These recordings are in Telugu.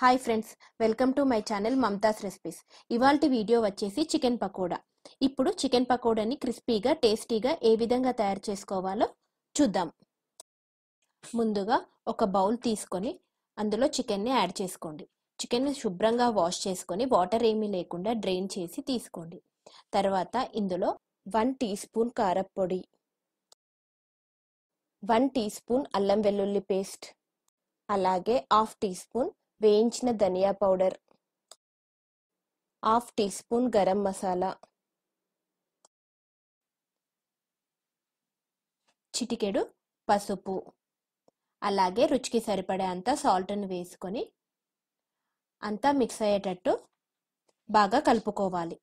Hi friends welcome to my channel Mamata's recipes ఇవాల్టి వీడియో వచ్చేసి చికెన్ పకోడా. ఇప్పుడు చికెన్ పకోడాని క్రిస్పీగా టేస్టీగా ఏ విధంగా తయారు చేసుకోవాలో చూద్దాం. ముందుగా ఒక బౌల్ తీసుకొని అందులో చికెన్ని యాడ్ చేసుకోండి. చికెన్ని శుభ్రంగా వాష్ చేసుకొని వాటర్ ఏమీ లేకుండా డ్రైన్ చేసి తీసుకోండి. తర్వాత ఇందులో వన్ టీ స్పూన్ కారప్పొడి వన్ టీ స్పూన్ అల్లం వెల్లుల్లి పేస్ట్ అలాగే హాఫ్ టీ స్పూన్ వేయించిన ధనియా powder half teaspoon garam masala చిటికెడు పసుపు అలాగే రుచికి సరిపడే అంత సాల్ట్ని వేసుకొని అంతా మిక్స్ అయ్యేటట్టు బాగా కలుపుకోవాలి.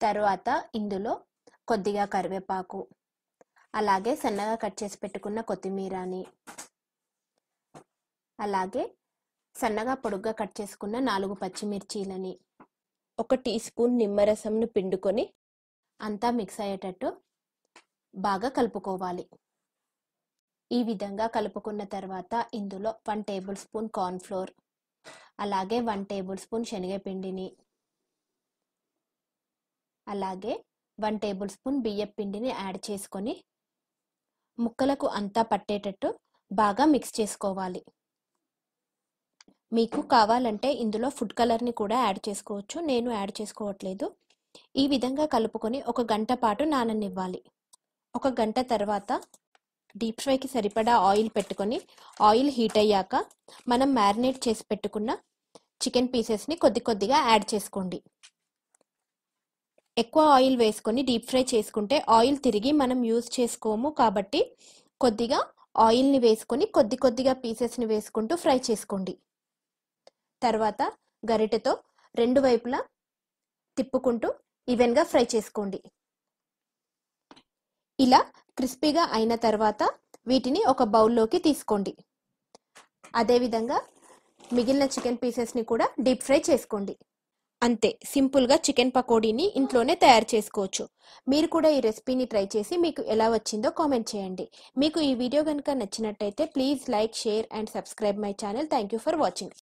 తరువాత ఇందులో కొద్దిగా కరివేపాకు అలాగే సన్నగా కట్ చేసి పెట్టుకున్న కొత్తిమీరని అలాగే సన్నగా పొడుగ్గా కట్ చేసుకున్న నాలుగు పచ్చిమిర్చీలని ఒక టీ స్పూన్ నిమ్మరసంను పిండుకొని అంతా మిక్స్ అయ్యేటట్టు బాగా కలుపుకోవాలి. ఈ విధంగా కలుపుకున్న తర్వాత ఇందులో వన్ టేబుల్ స్పూన్ కార్న్ఫ్లోర్ అలాగే వన్ టేబుల్ స్పూన్ శనగపిండిని అలాగే వన్ టేబుల్ స్పూన్ బియ్యం పిండిని యాడ్ చేసుకొని ముక్కలకు అంతా పట్టేటట్టు బాగా మిక్స్ చేసుకోవాలి. మీకు కావాలంటే ఇందులో ఫుడ్ కలర్ని కూడా యాడ్ చేసుకోవచ్చు. నేను యాడ్ చేసుకోవట్లేదు. ఈ విధంగా కలుపుకొని ఒక గంట పాటు నాననివ్వాలి. ఒక గంట తర్వాత డీప్ ఫ్రైకి సరిపడా ఆయిల్ పెట్టుకొని ఆయిల్ హీట్ అయ్యాక మనం మ్యారినేట్ చేసి పెట్టుకున్న చికెన్ పీసెస్ని కొద్ది కొద్దిగా యాడ్ చేసుకోండి. ఎక్కువ ఆయిల్ వేసుకొని డీప్ ఫ్రై చేసుకుంటే ఆయిల్ తిరిగి మనం యూజ్ చేసుకోము కాబట్టి కొద్దిగా ఆయిల్ని వేసుకొని కొద్ది కొద్దిగా పీసెస్ని వేసుకుంటూ ఫ్రై చేసుకోండి. తర్వాత గరిటెతో రెండు వైపులా తిప్పుకుంటూ ఈవెన్గా ఫ్రై చేసుకోండి. ఇలా క్రిస్పీగా అయిన తర్వాత వీటిని ఒక బౌల్లోకి తీసుకోండి. అదేవిధంగా మిగిలిన చికెన్ పీసెస్ని కూడా డీప్ ఫ్రై చేసుకోండి. అంతే సింపుల్గా చికెన్ పకోడీని ఇంట్లోనే తయారు చేసుకోవచ్చు. మీరు కూడా ఈ రెసిపీని ట్రై చేసి మీకు ఎలా వచ్చిందో కామెంట్ చేయండి. మీకు ఈ వీడియో కనుక నచ్చినట్టయితే please like share and subscribe my channel. Thank you for watching.